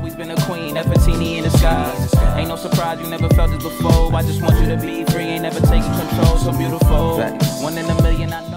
always been a queen, Nefertiti in the skies. Ain't no surprise you never felt this before. I just want you to be free, ain't never taking control. So beautiful. One in a million. I